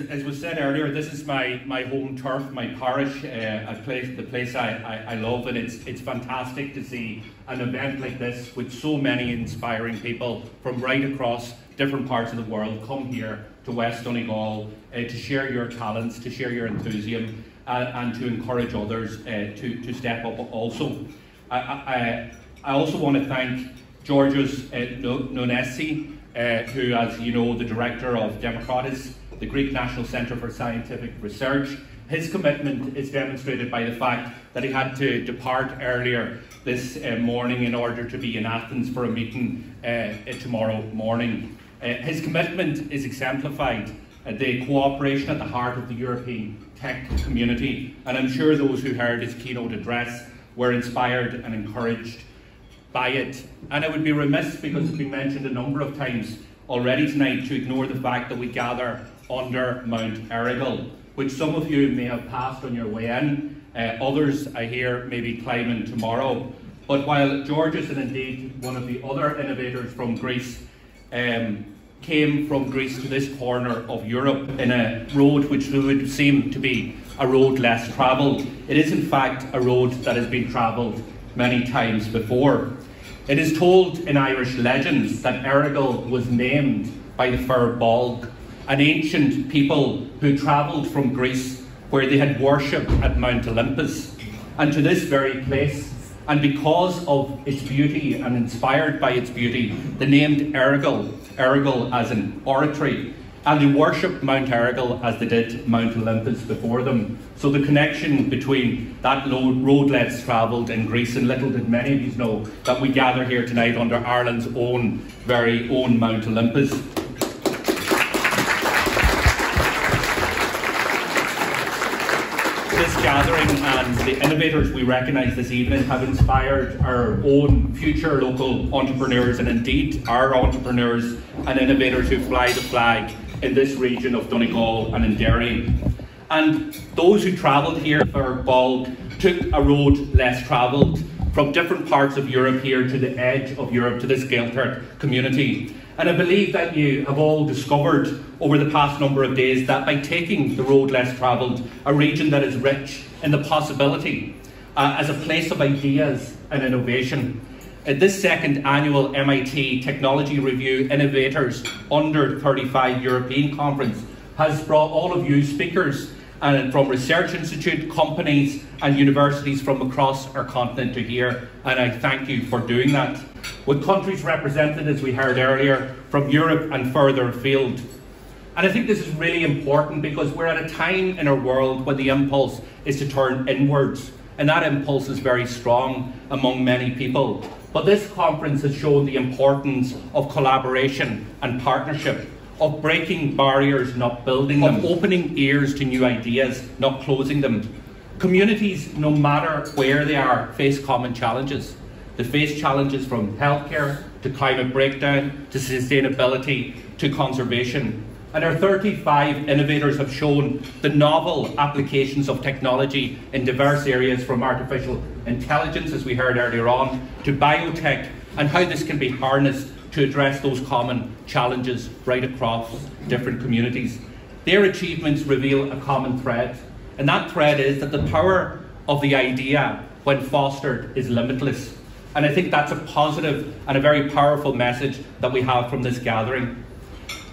as, as was said earlier, this is my, my home turf, my parish, uh, a place, the place I, I, I, love, and it's, it's fantastic to see an event like this with so many inspiring people from right across different parts of the world come here to West Donegal uh, to share your talents, to share your enthusiasm, uh, and to encourage others uh, to, to step up also. I, I, I also want to thank Georges uh, Nonesi, uh, who, as you know, the director of Demokritos, the Greek National Centre for Scientific Research. His commitment is demonstrated by the fact that he had to depart earlier this uh, morning in order to be in Athens for a meeting uh, tomorrow morning. Uh, his commitment is exemplified at the cooperation at the heart of the European tech community, and I'm sure those who heard his keynote address were inspired and encouraged by it. And I would be remiss, because it's been mentioned a number of times already tonight, to ignore the fact that we gather under Mount Errigal, which some of you may have passed on your way in. Uh, others, I hear, may be climbing tomorrow. But while Georgios and indeed one of the other innovators from Greece um, came from Greece to this corner of Europe in a road which would seem to be a road less travelled, it is in fact a road that has been travelled many times before. It is told in Irish legends that Errigal was named by the Fir Bolg, an ancient people who travelled from Greece where they had worshipped at Mount Olympus, and to this very place. And because of its beauty and inspired by its beauty, they named Errigal, Errigal as an oratory, and they worshipped Mount Errigal as they did Mount Olympus before them. So the connection between that road less travelled in Greece, and little did many of you know that we gather here tonight under Ireland's own very own Mount Olympus. This gathering and the innovators we recognise this evening have inspired our own future local entrepreneurs and indeed our entrepreneurs and innovators who fly the flag in this region of Donegal and in Derry. And those who travelled here Fir Bolg took a road less travelled from different parts of Europe here to the edge of Europe to this Gaeltacht community. And I believe that you have all discovered over the past number of days that by taking the road less travelled, a region that is rich in the possibility uh, as a place of ideas and innovation, at this second annual MIT Technology Review Innovators Under 35 European Conference has brought all of you speakers and from research institute, companies and universities from across our continent to here, and I thank you for doing that. With countries represented, as we heard earlier, from Europe and further afield. And I think this is really important because we're at a time in our world when the impulse is to turn inwards, and that impulse is very strong among many people. But this conference has shown the importance of collaboration and partnership, of breaking barriers, not building them, of opening ears to new ideas, not closing them. Communities, no matter where they are, face common challenges. They face challenges from healthcare to climate breakdown to sustainability to conservation. And our 35 innovators have shown the novel applications of technology in diverse areas from artificial intelligence, as we heard earlier on, to biotech, and how this can be harnessed to address those common challenges right across different communities. Their achievements reveal a common thread, and that thread is that the power of the idea, when fostered, is limitless. And I think that's a positive and a very powerful message that we have from this gathering.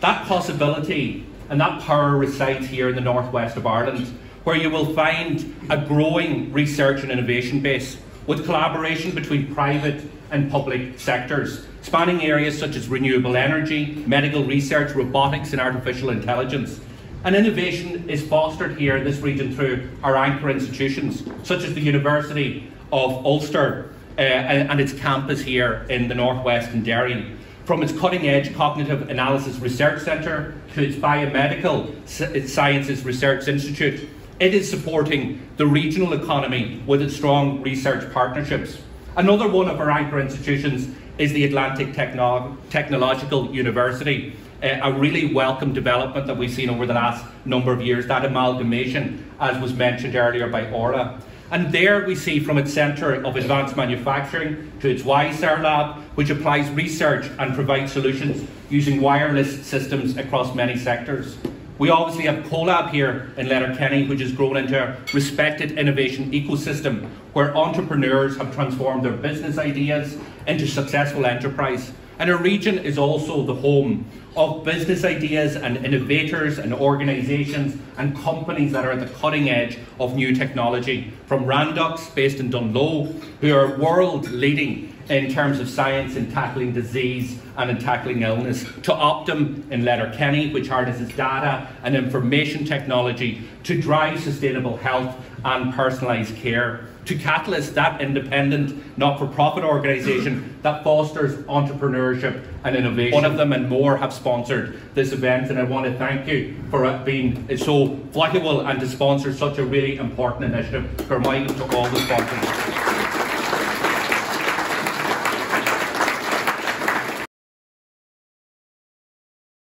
That possibility and that power resides here in the northwest of Ireland, where you will find a growing research and innovation base with collaboration between private and public sectors, spanning areas such as renewable energy, medical research, robotics, and artificial intelligence. And innovation is fostered here in this region through our anchor institutions, such as the University of Ulster uh, and its campus here in the northwest in Derry from its cutting edge Cognitive Analysis Research Centre to its Biomedical Sciences Research Institute, it is supporting the regional economy with its strong research partnerships. Another one of our anchor institutions is the Atlantic Techno Technological University, uh, a really welcome development that we've seen over the last number of years, that amalgamation, as was mentioned earlier by Orla. And there we see from its Centre of Advanced Manufacturing to its WISER Lab, which applies research and provides solutions using wireless systems across many sectors. We obviously have CoLab here in Letterkenny, which has grown into a respected innovation ecosystem where entrepreneurs have transformed their business ideas into successful enterprise. And our region is also the home of business ideas and innovators and organisations and companies that are at the cutting edge of new technology. From Randox, based in Dungloe, who are world leading in terms of science in tackling disease and in tackling illness, to Optum in Letterkenny, which harnesses data and information technology to drive sustainable health and personalised care to Catalyst, that independent, not for profit organisation that fosters entrepreneurship and innovation. One of them and more have sponsored this event, and I want to thank you for being so flexible and to sponsor such a really important initiative. For my to all the sponsors.